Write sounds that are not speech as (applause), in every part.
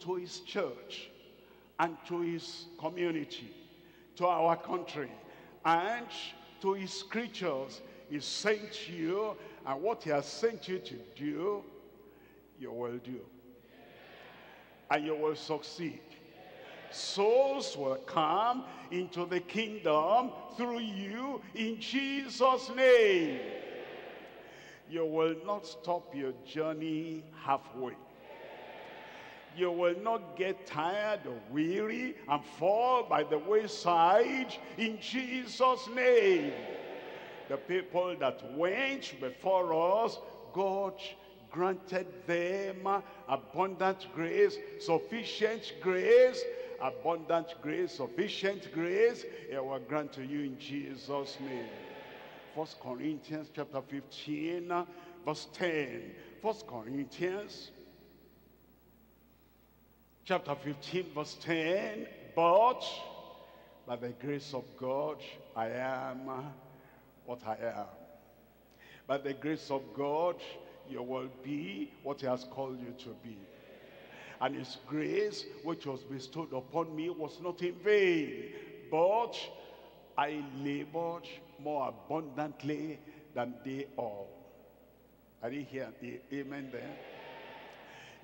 to his church and to his community, to our country, and to his creatures. He sent you, and what he has sent you to do, you will do. And you will succeed. Souls will come into the kingdom through you in Jesus' name. You will not stop your journey halfway you will not get tired or weary and fall by the wayside in Jesus' name. The people that went before us, God granted them abundant grace, sufficient grace, abundant grace, sufficient grace. It will grant to you in Jesus' name. First Corinthians chapter 15, verse 10. First Corinthians chapter 15 verse 10 but by the grace of God I am what I am. By the grace of God you will be what he has called you to be. And his grace which was bestowed upon me was not in vain. But I labored more abundantly than they all. Didn't hear the amen there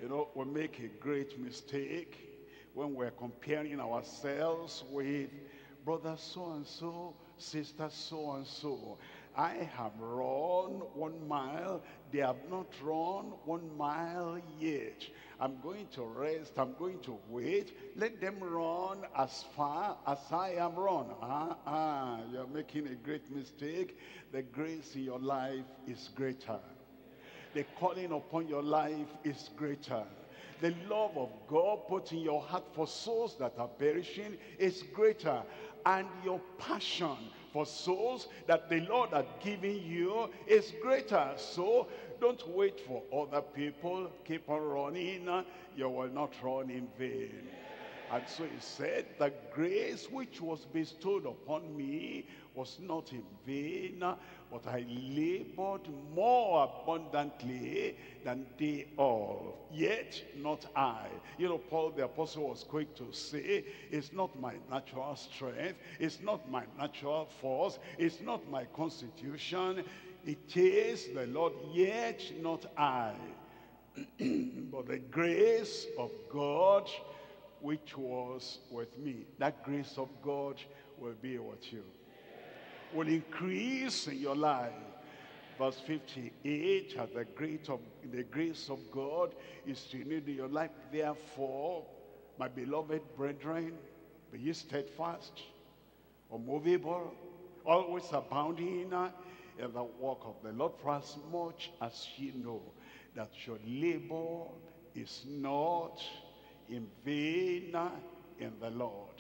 you know, we make a great mistake when we're comparing ourselves with brother so-and-so, sister so-and-so. I have run one mile, they have not run one mile yet. I'm going to rest, I'm going to wait. Let them run as far as I am run. Ah, ah, you're making a great mistake. The grace in your life is greater the calling upon your life is greater. The love of God put in your heart for souls that are perishing is greater. And your passion for souls that the Lord has given you is greater. So don't wait for other people. Keep on running. You will not run in vain. And so he said, the grace which was bestowed upon me was not in vain, but I labored more abundantly than they all. Yet not I. You know, Paul the apostle was quick to say, it's not my natural strength, it's not my natural force, it's not my constitution, it is the Lord, yet not I. (clears throat) but the grace of God which was with me. That grace of God will be with you. Will increase in your life. Verse 58, at the, great of, the grace of God is renewed in your life. Therefore, my beloved brethren, be ye steadfast, unmovable, always abounding in the work of the Lord, for as much as ye know that your labor is not in vain in the Lord.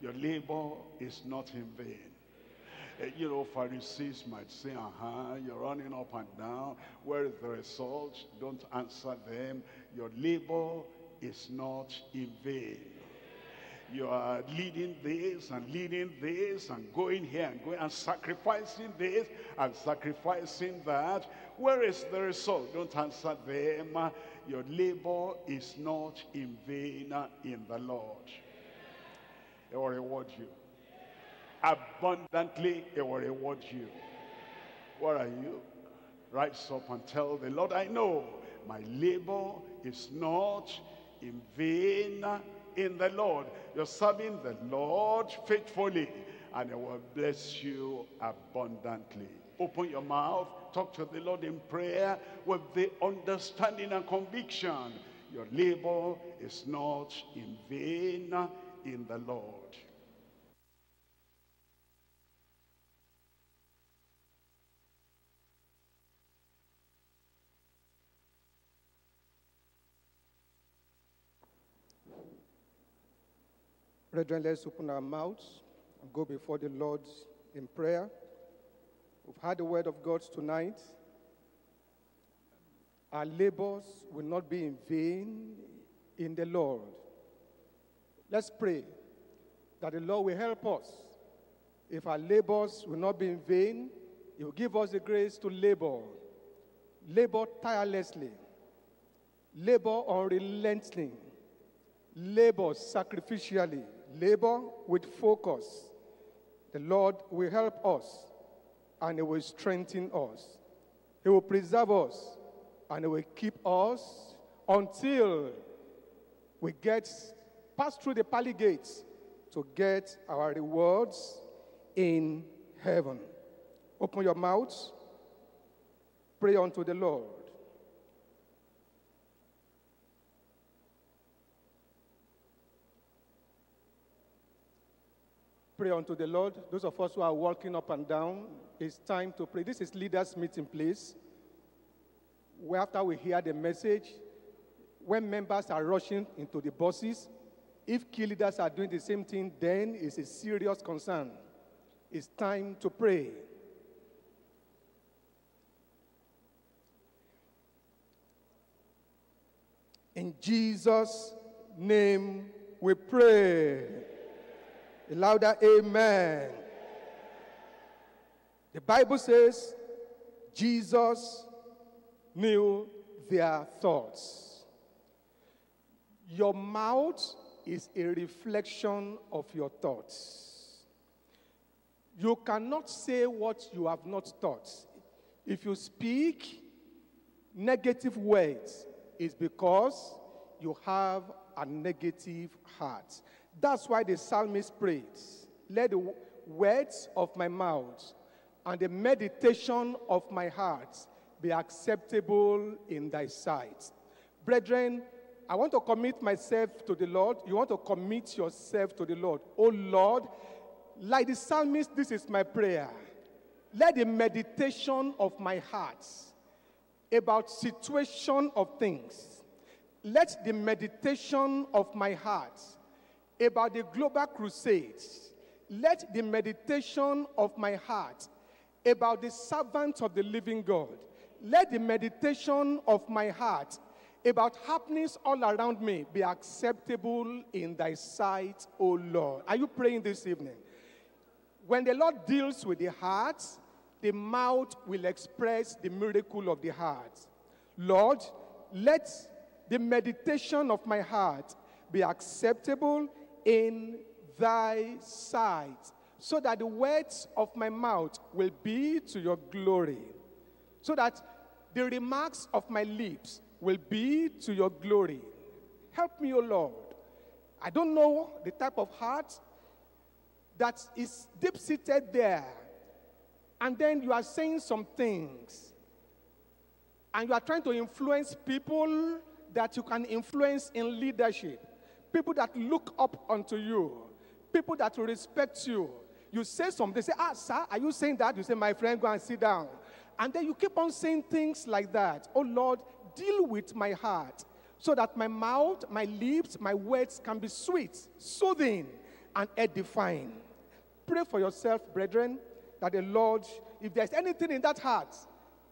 Your labor is not in vain. Uh, you know, Pharisees might say, uh-huh, you're running up and down. Where is the result? Don't answer them. Your labor is not in vain. You are leading this and leading this and going here and going and sacrificing this and sacrificing that. Where is the result? Don't answer them your labor is not in vain in the Lord. He will reward you. Abundantly, he will reward you. What are you? Rise up and tell the Lord, I know my labor is not in vain in the Lord. You're serving the Lord faithfully and he will bless you abundantly. Open your mouth talk to the Lord in prayer with the understanding and conviction. Your labor is not in vain in the Lord. Brethren, let's open our mouths and go before the Lord in prayer. We've heard the word of God tonight. Our labors will not be in vain in the Lord. Let's pray that the Lord will help us. If our labors will not be in vain, He will give us the grace to labor, labor tirelessly, labor unrelenting, labor sacrificially, labor with focus. The Lord will help us and He will strengthen us. He will preserve us and He will keep us until we get pass through the pearly gates to get our rewards in heaven. Open your mouths, pray unto the Lord. Pray unto the Lord. Those of us who are walking up and down, it's time to pray. This is leaders' meeting place. Where after we hear the message, when members are rushing into the buses, if key leaders are doing the same thing, then it's a serious concern. It's time to pray. In Jesus' name we pray. A louder amen. The Bible says Jesus knew their thoughts. Your mouth is a reflection of your thoughts. You cannot say what you have not thought. If you speak negative words, it's because you have a negative heart. That's why the psalmist prays, Let the words of my mouth and the meditation of my heart be acceptable in thy sight. Brethren, I want to commit myself to the Lord. You want to commit yourself to the Lord. Oh Lord, like the psalmist, this is my prayer. Let the meditation of my heart about situation of things, let the meditation of my heart about the global crusades, let the meditation of my heart about the servants of the living God, let the meditation of my heart about happenings all around me be acceptable in thy sight, O Lord. Are you praying this evening? When the Lord deals with the heart, the mouth will express the miracle of the heart. Lord, let the meditation of my heart be acceptable in thy sight, so that the words of my mouth will be to your glory, so that the remarks of my lips will be to your glory. Help me, O Lord. I don't know the type of heart that is deep seated there. And then you are saying some things. And you are trying to influence people that you can influence in leadership. People that look up unto you. People that respect you. You say something, they say, Ah, sir, are you saying that? You say, My friend, go and sit down. And then you keep on saying things like that. Oh Lord, deal with my heart so that my mouth, my lips, my words can be sweet, soothing, and edifying. Pray for yourself, brethren, that the Lord, if there's anything in that heart,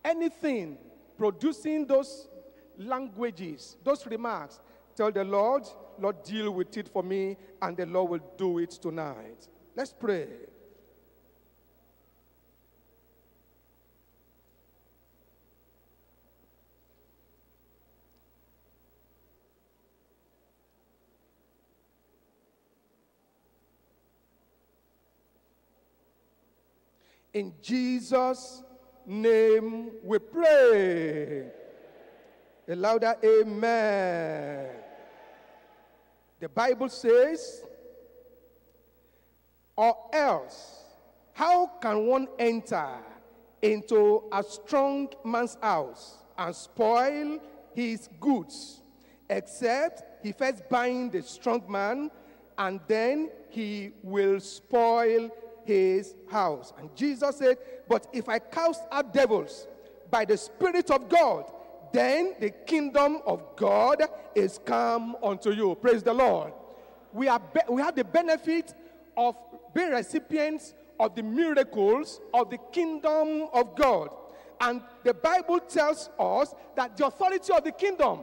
anything producing those languages, those remarks, tell the Lord, Lord, deal with it for me, and the Lord will do it tonight. Let's pray. In Jesus' name we pray. A louder amen. The Bible says, or else, how can one enter into a strong man's house and spoil his goods, except he first bind the strong man, and then he will spoil his house. And Jesus said, But if I cast out devils by the Spirit of God, then the kingdom of God is come unto you. Praise the Lord. We, are be- we have the benefit of being recipients of the miracles of the kingdom of God. And the Bible tells us that the authority of the kingdom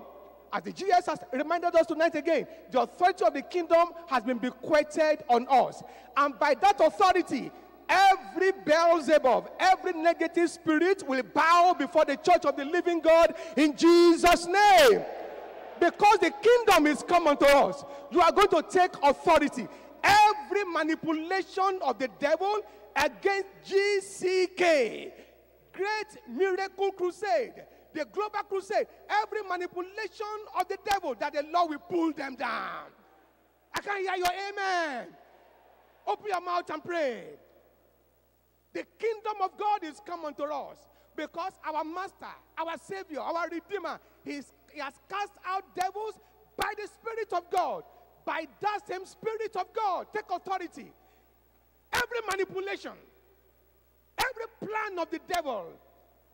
as the GS has reminded us tonight again, the authority of the kingdom has been bequeathed on us. And by that authority, every Beelzebub, every negative spirit will bow before the church of the living God in Jesus' name. Because the kingdom is common to us, you are going to take authority. Every manipulation of the devil against GCK, Great Miracle Crusade, the Global Crusade, every manipulation of the devil, that the Lord will pull them down. I can't hear your amen. Open your mouth and pray. The kingdom of God is common to us because our master, our savior, our redeemer, he has cast out devils by the Spirit of God. By that same Spirit of God, take authority. Every manipulation, every plan of the devil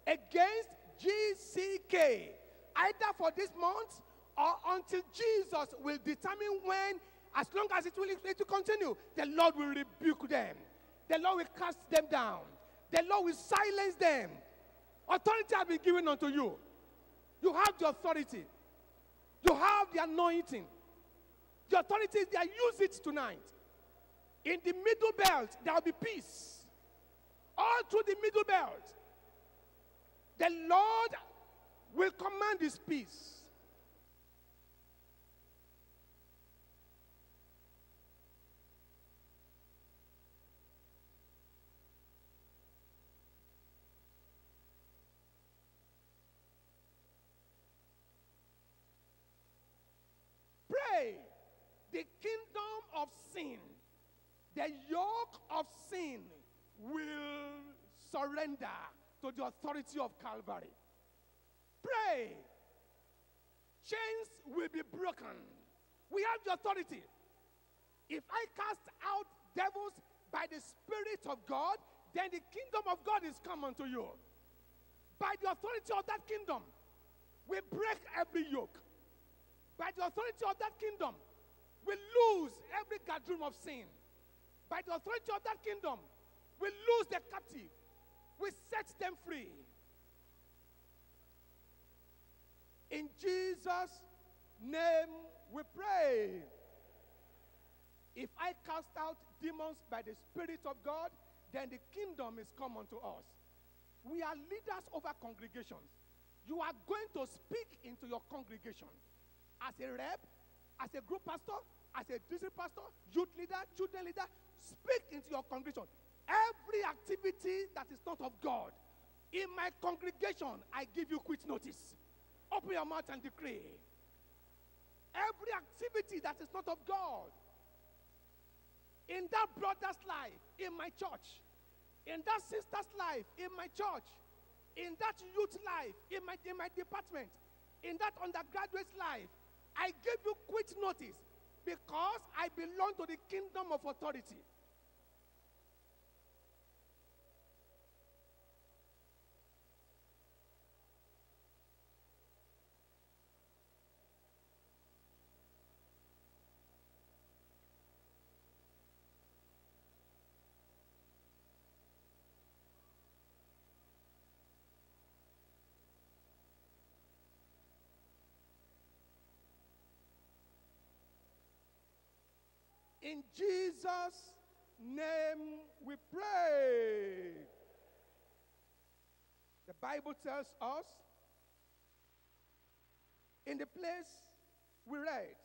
against GCK, either for this month or until Jesus will determine when, as long as it will, it will continue, the Lord will rebuke them. The Lord will cast them down. The Lord will silence them. Authority has been given unto you. You have the authority. You have the anointing. The authority is there. Use it tonight. In the middle belt, there will be peace. All through the middle belt, the Lord will command his peace. Pray the kingdom of sin, the yoke of sin will surrender to the authority of Calvary. Pray. Chains will be broken. We have the authority. If I cast out devils by the Spirit of God, then the kingdom of God is come unto you. By the authority of that kingdom, we break every yoke. By the authority of that kingdom, we lose every gathering of sin. By the authority of that kingdom, we lose the captive. We set them free. In Jesus' name we pray. If I cast out demons by the Spirit of God, then the kingdom is come unto us. We are leaders over congregations. You are going to speak into your congregation as a rep, as a group pastor, as a district pastor, youth leader, children leader. Speak into your congregation. Every activity that is not of God, in my congregation, I give you quit notice. Open your mouth and decree. Every activity that is not of God, in that brother's life, in my church, in that sister's life, in my church, in that youth life, in my, in my department, in that undergraduate's life, I give you quit notice because I belong to the kingdom of authority. In Jesus' name we pray. The Bible tells us in the place we read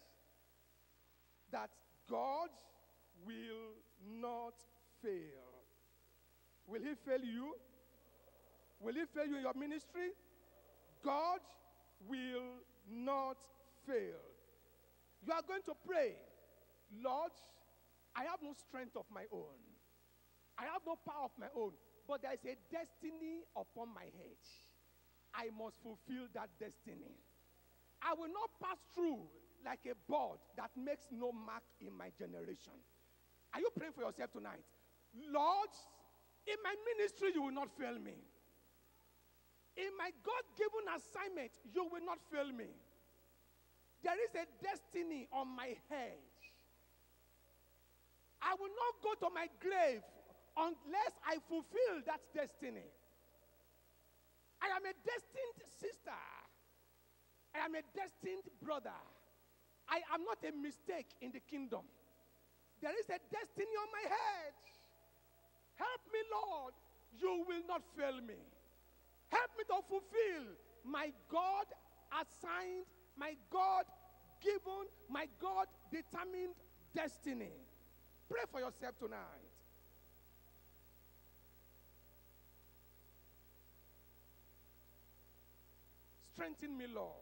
that God will not fail. Will He fail you? Will He fail you in your ministry? God will not fail. You are going to pray Lord, I have no strength of my own. I have no power of my own. But there is a destiny upon my head. I must fulfill that destiny. I will not pass through like a bird that makes no mark in my generation. Are you praying for yourself tonight? Lord, in my ministry, you will not fail me. In my God given assignment, you will not fail me. There is a destiny on my head. I will not go to my grave unless I fulfill that destiny. I am a destined sister. I am a destined brother. I am not a mistake in the kingdom. There is a destiny on my head. Help me, Lord. You will not fail me. Help me to fulfill my God assigned my God given, my God determined destiny. Pray for yourself tonight. Strengthen me, Lord.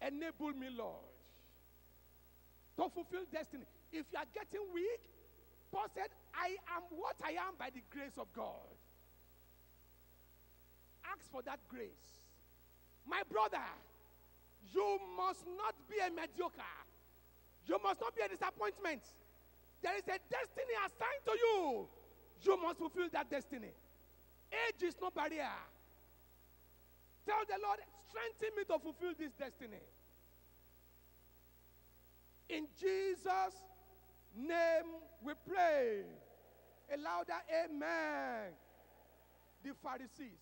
Enable me, Lord, to fulfill destiny. If you are getting weak, Paul said, I am what I am by the grace of God. Ask for that grace. My brother, you must not be a mediocre. You must not be a disappointment. There is a destiny assigned to you. You must fulfill that destiny. Age is no barrier. Tell the Lord, strengthen me to fulfill this destiny. In Jesus' name we pray. A louder amen. The Pharisees,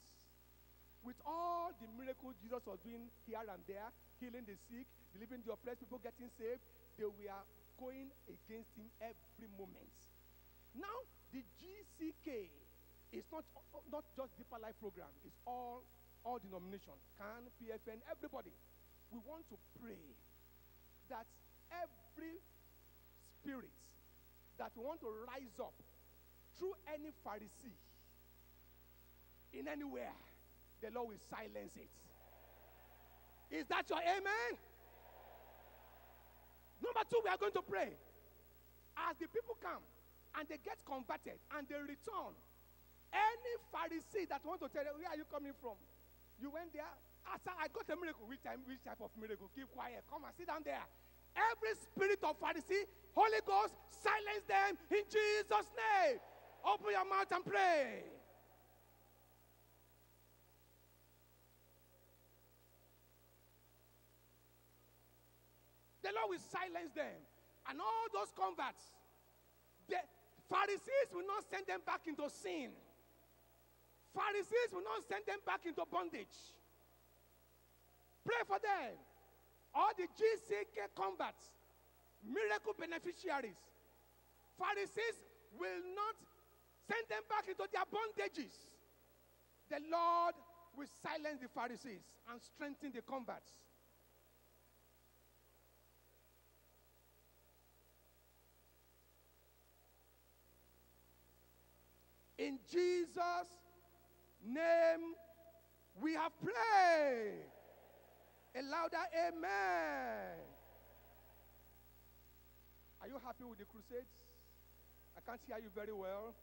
with all the miracles Jesus was doing here and there, healing the sick, delivering the oppressed, people getting saved, they were going against him every moment. Now, the GCK is not, not just Deeper Life Program, it's all, all denominations, CAN, PFN, everybody. We want to pray that every spirit that want to rise up through any Pharisee in anywhere, the Lord will silence it. Is that your amen? Number two, we are going to pray. As the people come and they get converted and they return, any Pharisee that want to tell you, where are you coming from? You went there, ah, after I got a miracle. Which, which type of miracle? Keep quiet. Come and sit down there. Every spirit of Pharisee, Holy Ghost, silence them in Jesus' name. Open your mouth and pray. The Lord will silence them. And all those converts, the Pharisees will not send them back into sin. Pharisees will not send them back into bondage. Pray for them. All the GCK converts, miracle beneficiaries, Pharisees will not send them back into their bondages. The Lord will silence the Pharisees and strengthen the converts. In Jesus' name, we have prayed. A louder amen. Are you happy with the crusades? I can't hear you very well.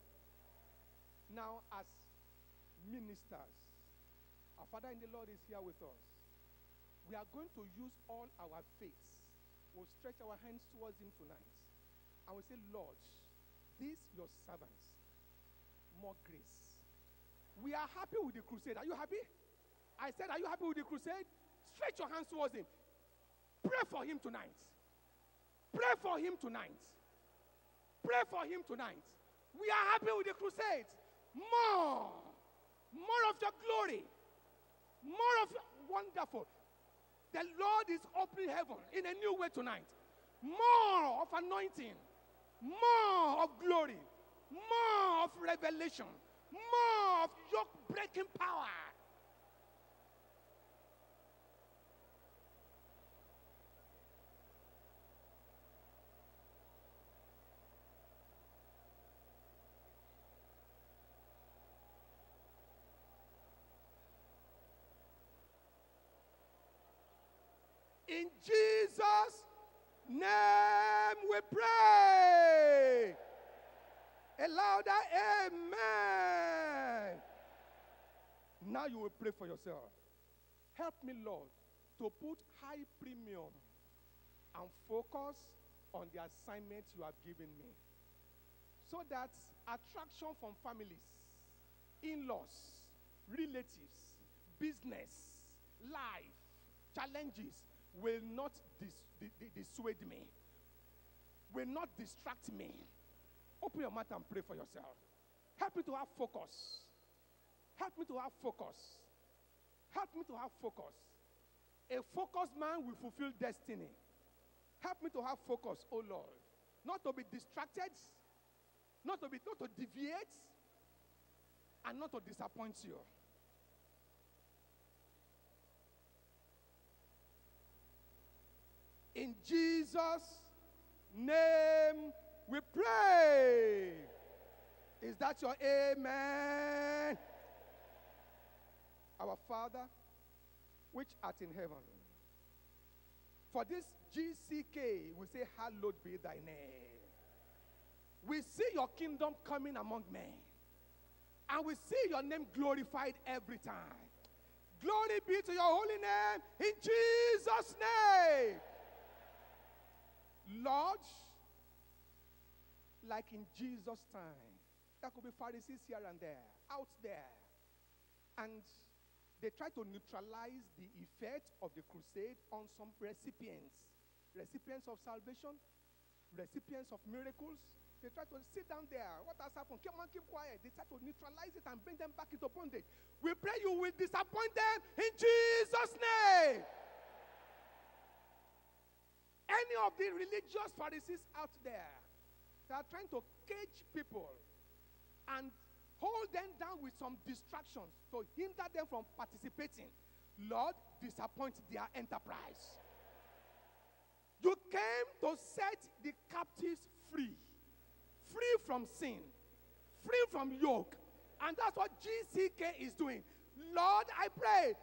Now, as ministers, our Father in the Lord is here with us. We are going to use all our faith. We'll stretch our hands towards Him tonight. And we say, Lord, these your servants, more grace. We are happy with the crusade. Are you happy? I said, Are you happy with the crusade? Stretch your hands towards Him. Pray for Him tonight. Pray for Him tonight. Pray for Him tonight. We are happy with the crusade. More. More of your glory. More of your wonderful. The Lord is opening heaven in a new way tonight. More of anointing. More of glory. More of revelation. More of yoke breaking power. In Jesus' name we pray. A louder amen. Now you will pray for yourself. Help me, Lord, to put high premium and focus on the assignment you have given me. So that attraction from families, in laws, relatives, business, life, challenges will not dis- di- di- dissuade me, will not distract me. Open your mouth and pray for yourself. Help me to have focus. Help me to have focus. Help me to have focus. A focused man will fulfill destiny. Help me to have focus, oh Lord. Not to be distracted, not to be not to deviate, and not to disappoint you. In Jesus' name we pray. Is that your amen? Our Father, which art in heaven, for this GCK, we say, Hallowed be thy name. We see your kingdom coming among men, and we see your name glorified every time. Glory be to your holy name in Jesus' name. Lord, like in Jesus' time, there could be Pharisees here and there, out there. And they try to neutralize the effect of the crusade on some recipients recipients of salvation, recipients of miracles. They try to sit down there. What has happened? Come on, keep quiet. They try to neutralize it and bring them back into bondage. We pray you will disappoint them in Jesus' name. Any of the religious Pharisees out there that are trying to cage people and hold them down with some distractions to hinder them from participating, Lord, disappoint their enterprise. You came to set the captives free, free from sin, free from yoke. And that's what GCK is doing. Lord, I pray,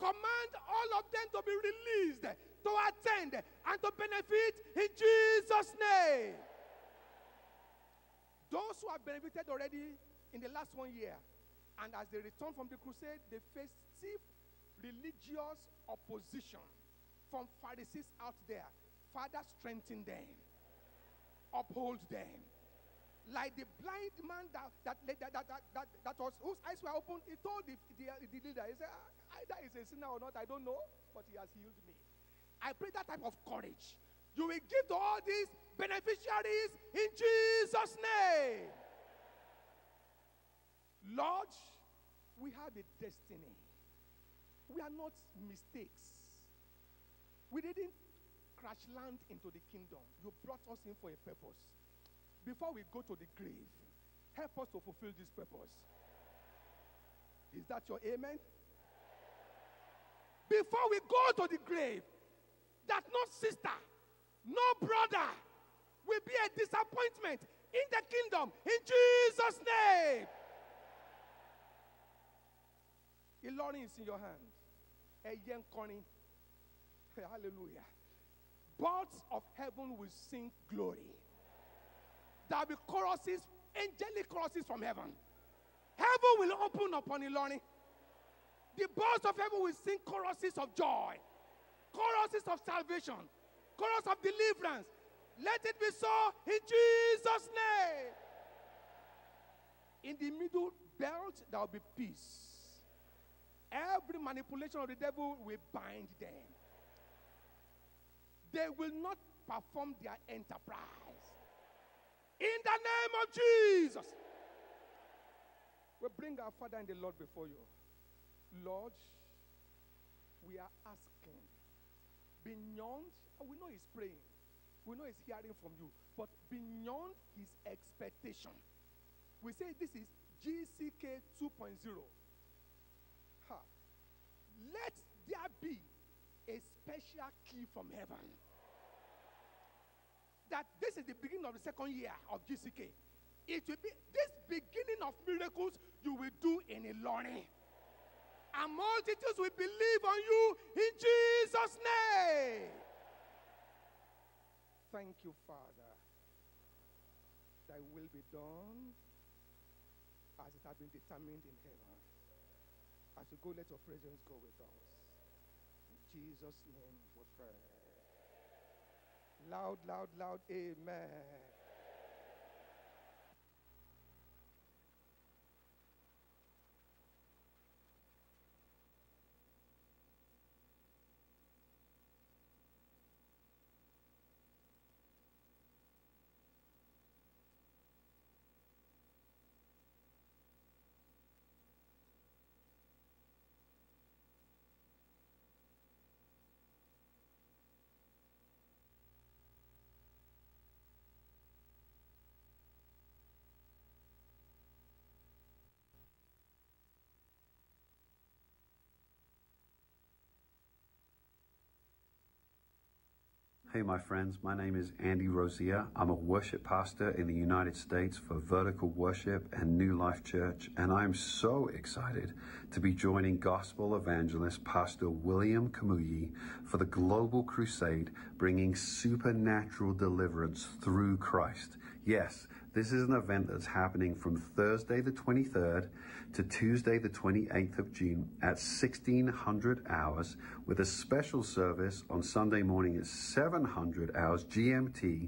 command all of them to be released, to attend, and to benefit in Jesus' name. Those who have benefited already in the last one year, and as they return from the crusade, they face stiff religious opposition from Pharisees out there. Father, strengthen them, uphold them. Like the blind man that, that, that, that, that, that, was, whose eyes were opened, he told the, the, the leader, he said, ah, either he's a sinner or not, I don't know, but he has healed me. I pray that type of courage. You will give to all these beneficiaries in Jesus' name. Lord, we have a destiny. We are not mistakes. We didn't crash land into the kingdom. You brought us in for a purpose. Before we go to the grave, help us to fulfill this purpose. Is that your amen? Before we go to the grave, that no sister, no brother will be a disappointment in the kingdom in Jesus' name. Ilorin is in your hand. Eyen Connie Hallelujah. Birds of heaven will sing glory. There will be choruses, angelic choruses from heaven. Heaven will open upon Ilorin. The birds of heaven will sing choruses of joy, choruses of salvation, chorus of deliverance. Let it be so in Jesus' name. In the middle belt, there will be peace. Every manipulation of the devil will bind them they will not perform their enterprise. In the name of Jesus. We bring our Father and the Lord before you. Lord, we are asking beyond, we know He's praying, we know He's hearing from you, but beyond His expectation. We say this is GCK 2.0. Ha. Let there be a special key from heaven that this is the beginning of the second year of GCK. It will be this beginning of miracles you will do in a learning. And multitudes will believe on you in Jesus' name. Thank you, Father. Thy will be done as it has been determined in heaven. As we go, let your presence go with us. In Jesus' name we pray. Loud, loud, loud, amen. Hey, my friends, my name is Andy Rosier. I'm a worship pastor in the United States for Vertical Worship and New Life Church, and I'm so excited to be joining gospel evangelist Pastor William Kumuyi for the global crusade bringing supernatural deliverance through Christ. Yes, this is an event that's happening from Thursday the 23rd to Tuesday the 28th of June at 1600 hours with a special service on Sunday morning at 700 hours GMT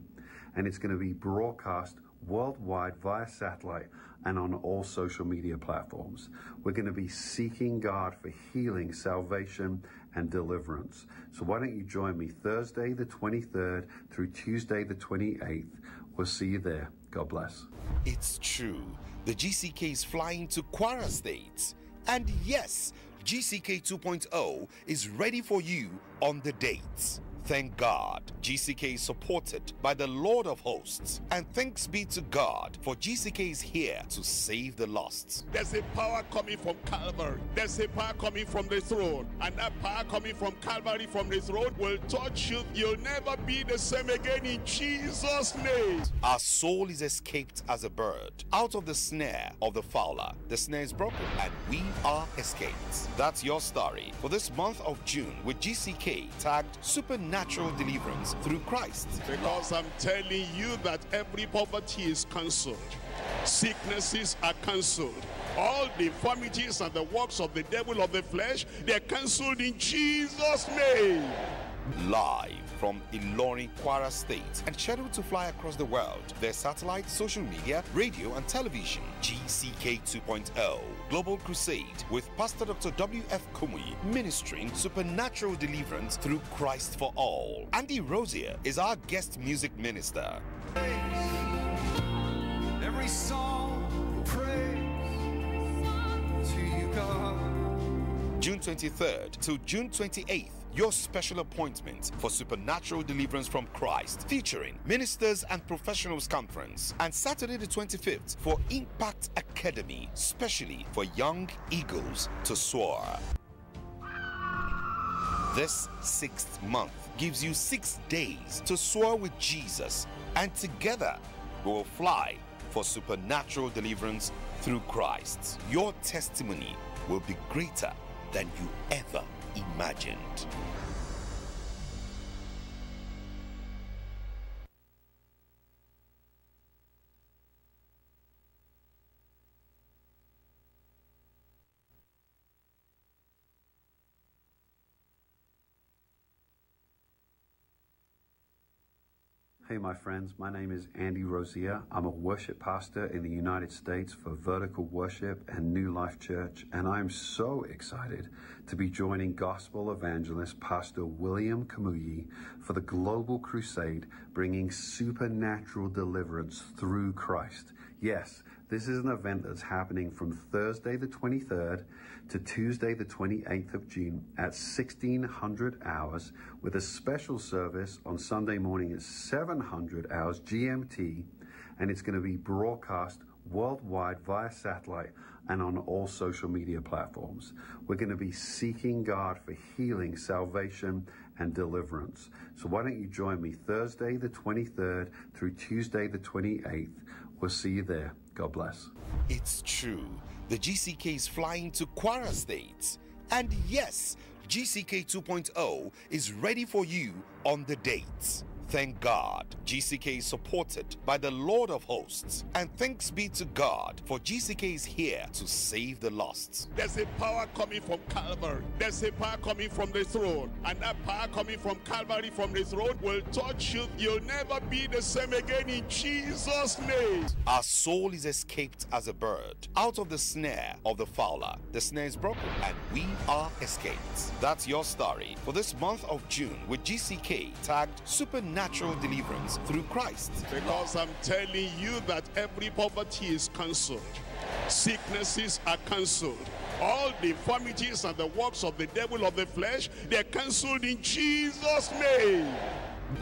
and it's going to be broadcast worldwide via satellite and on all social media platforms. We're going to be seeking God for healing, salvation, and deliverance. So why don't you join me Thursday the 23rd through Tuesday the 28th? We'll see you there. God bless. It's true. The GCK is flying to Kwara State. And yes, GCK 2.0 is ready for you on the dates. Thank God, GCK is supported by the Lord of hosts. And thanks be to God, for GCK is here to save the lost. There's a power coming from Calvary. There's a power coming from the throne. And that power coming from Calvary from the throne will touch you. You'll never be the same again in Jesus' name. Our soul is escaped as a bird out of the snare of the fowler. The snare is broken and we are escaped. That's your story for this month of June with GCK tagged Supernatural Natural deliverance through Christ. Because I'm telling you that every poverty is cancelled. Sicknesses are cancelled. All deformities and the works of the devil of the flesh, they're cancelled in Jesus' name. Live from Ilorin, Kwara State and scheduled to fly across the world. Their satellite, social media, radio and television. GCK 2.0 Global Crusade with Pastor Dr. W.F. Kumuyi ministering supernatural deliverance through Christ for all. Andy Rosier is our guest music minister. Every song praise to you, God. June 23rd to June 28th. Your special appointment for supernatural deliverance from Christ, featuring ministers and professionals conference, and Saturday the 25th for Impact Academy, specially for young eagles to soar. This sixth month gives you six days to soar with Jesus, and together we will fly for supernatural deliverance through Christ. Your testimony will be greater than you ever imagined. Hey, my friends, my name is Andy Rozier. I'm a worship pastor in the United States for Vertical Worship and New Life Church, and I'm so excited to be joining gospel evangelist Pastor William Kumuyi for the global crusade bringing supernatural deliverance through Christ. Yes, this is an event that's happening from Thursday the 23rd to Tuesday the 28th of June at 1600 hours with a special service on Sunday morning at 700 hours GMT and it's going to be broadcast worldwide via satellite and on all social media platforms. We're going to be seeking God for healing, salvation, and deliverance. So why don't you join me Thursday the 23rd through Tuesday the 28th? We'll see you there. God bless. It's true. The GCK is flying to Kwara State. And yes, GCK 2.0 is ready for you on the dates. Thank God, GCK is supported by the Lord of hosts. And thanks be to God, for GCK is here to save the lost. There's a power coming from Calvary. There's a power coming from the throne. And that power coming from Calvary from the throne will touch you. You'll never be the same again in Jesus' name. Our soul is escaped as a bird out of the snare of the fowler. The snare is broken and we are escaped. That's your story for this month of June with GCK tagged Supernatural Natural deliverance through Christ. Because I'm telling you that every poverty is cancelled. Sicknesses are cancelled. All the infirmities and the works of the devil of the flesh, they're cancelled in Jesus' name.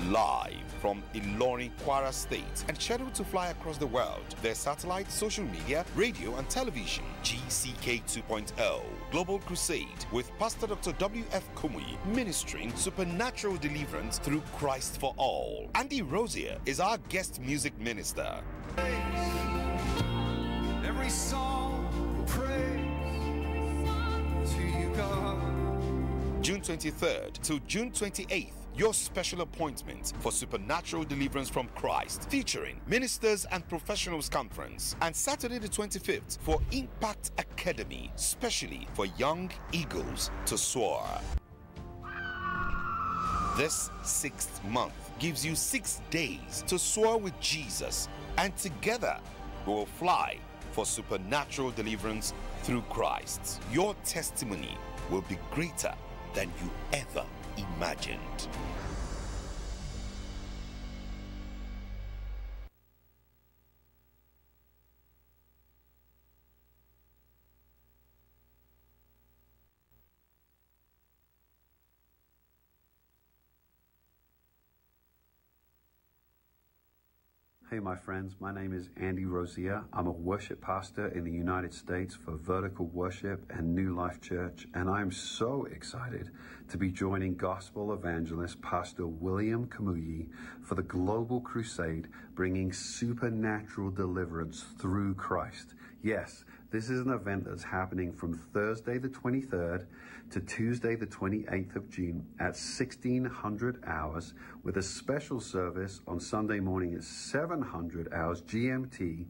Live from Ilorin, Kwara State, and scheduled to fly across the world. Their satellite, social media, radio, and television, GCK 2.0, Global Crusade, with Pastor Dr. W.F. Kumuyi, ministering supernatural deliverance through Christ for all. Andy Rosier is our guest music minister. Every song praise to you, God. June 23rd to June 28th, your special appointment for supernatural deliverance from Christ, featuring ministers and professionals conference, and Saturday the 25th for Impact Academy, specially for young eagles to soar. This sixth month gives you six days to soar with Jesus, and together we will fly for supernatural deliverance through Christ. Your testimony will be greater than you ever imagined. Hey, my friends, my name is Andy Rozier. I'm a worship pastor in the United States for Vertical Worship and New Life Church, and I'm so excited to be joining gospel evangelist Pastor William Kumuyi for the Global Crusade, bringing supernatural deliverance through Christ. Yes, this is an event that's happening from Thursday the 23rd to Tuesday the 28th of June at 1600 hours with a special service on Sunday morning at 700 hours GMT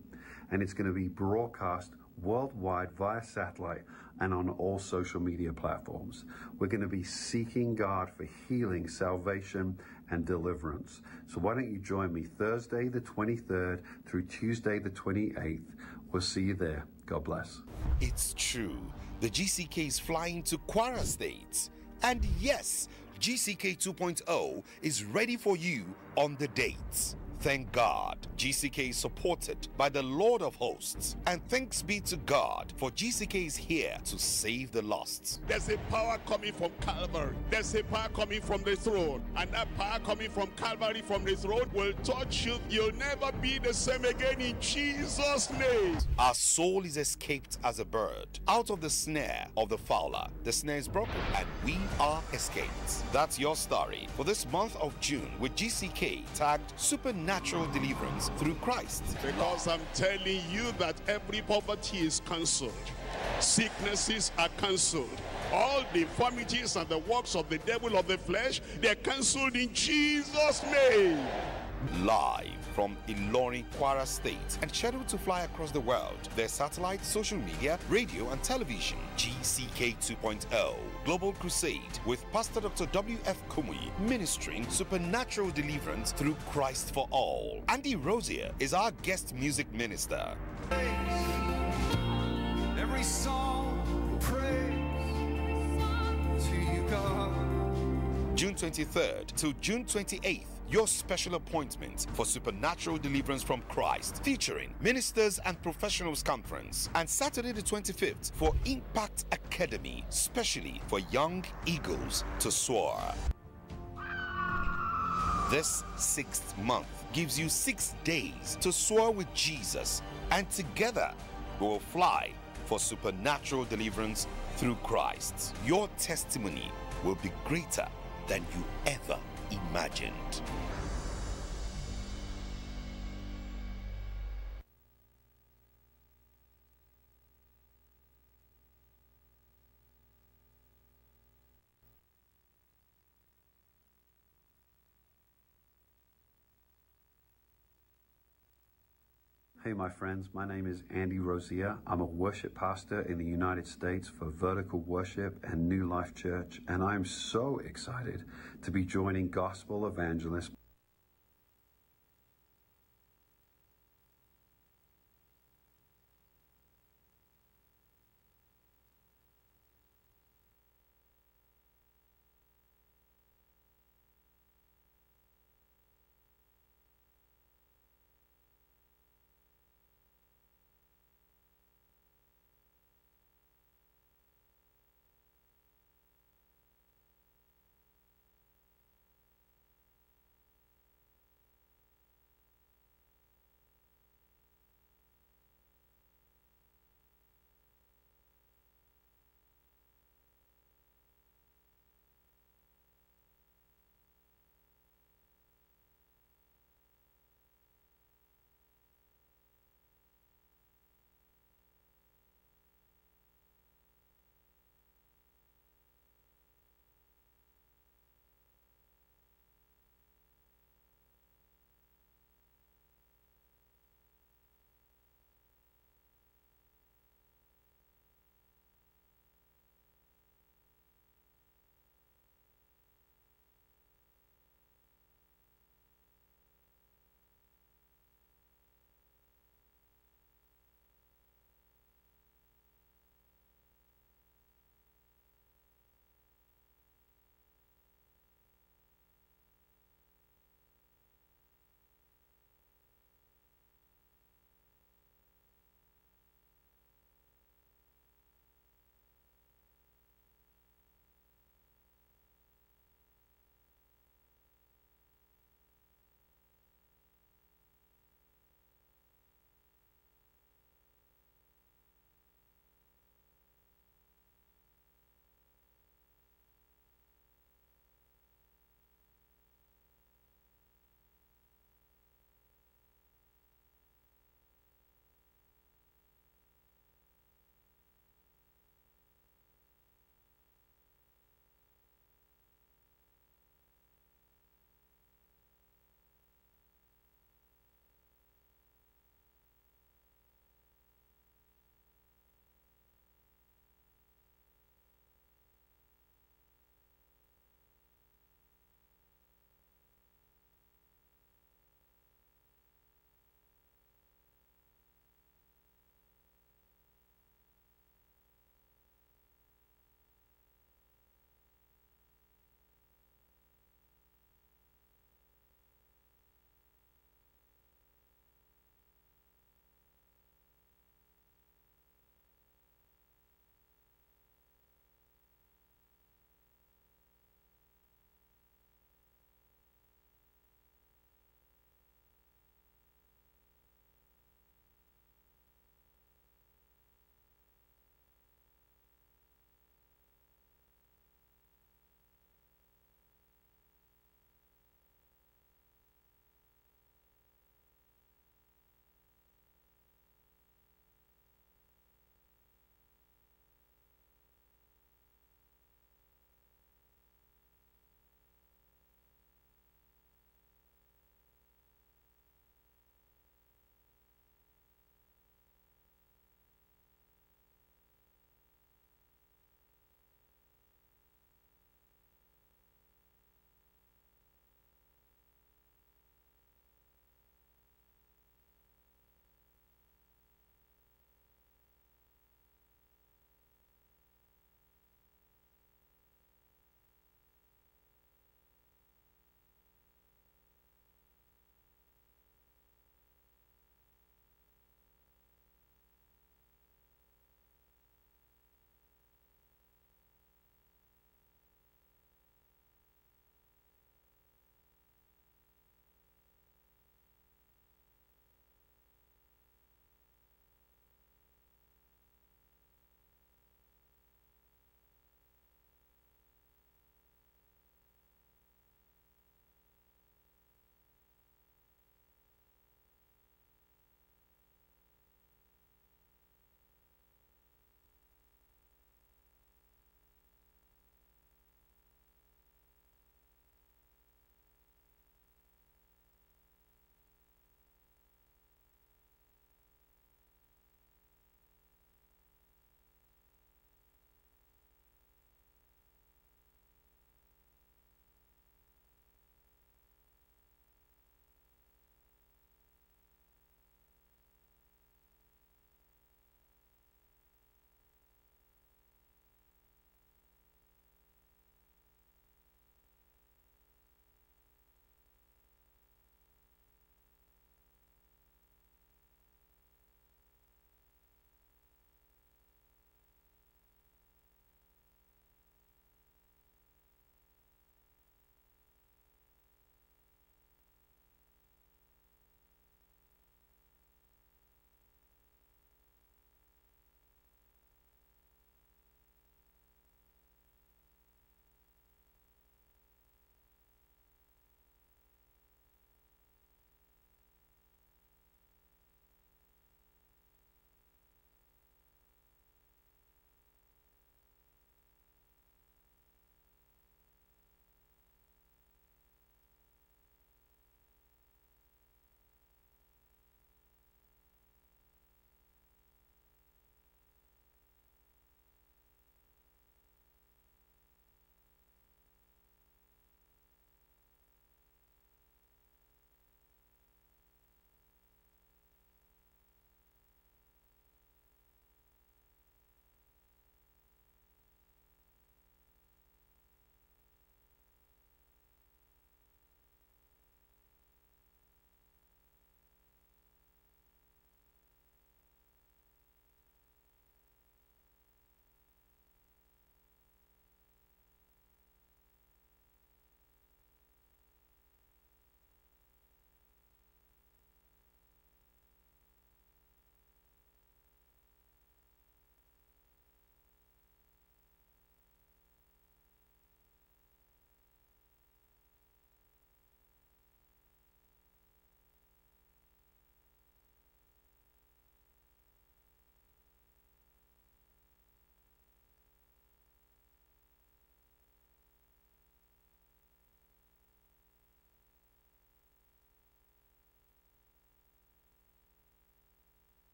and it's going to be broadcast worldwide via satellite and on all social media platforms. We're going to be seeking God for healing, salvation, and deliverance. So why don't you join me Thursday the 23rd through Tuesday the 28th? We'll see you there. God bless. It's true. The GCK is flying to Kwara State. And yes, GCK 2.0 is ready for you on the date. Thank God, GCK is supported by the Lord of Hosts. And thanks be to God, for GCK is here to save the lost. There's a power coming from Calvary. There's a power coming from the throne. And that power coming from Calvary from the throne will touch you. You'll never be the same again in Jesus' name. Our soul is escaped as a bird out of the snare of the fowler. The snare is broken and we are escaped. That's your story for this month of June with GCK tagged Supernatural Deliverance through Christ. Because I'm telling you that every poverty is cancelled. Sicknesses are cancelled. All deformities and the works of the devil of the flesh, they're cancelled in Jesus' name. Live from Ilorin, Kwara State, and scheduled to fly across the world. Their satellite, social media, radio, and television. GCK 2.0, Global Crusade, with Pastor Dr. W.F. Kumuyi, ministering supernatural deliverance through Christ for all. Andy Rozier is our guest music minister. Every song praise to you, God. June 23rd to June 28th, your special appointment for supernatural deliverance from Christ, featuring ministers and professionals conference, and Saturday the 25th for Impact Academy, specially for young eagles to soar. This sixth month gives you six days to soar with Jesus, and together we will fly for supernatural deliverance through Christ. Your testimony will be greater than you ever imagined. Hey, my friends, my name is Andy Rozier. I'm a worship pastor in the United States for Vertical Worship and New Life Church, and I'm so excited to be joining gospel evangelist